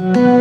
Bye.